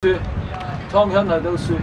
输，苍蝇系都输。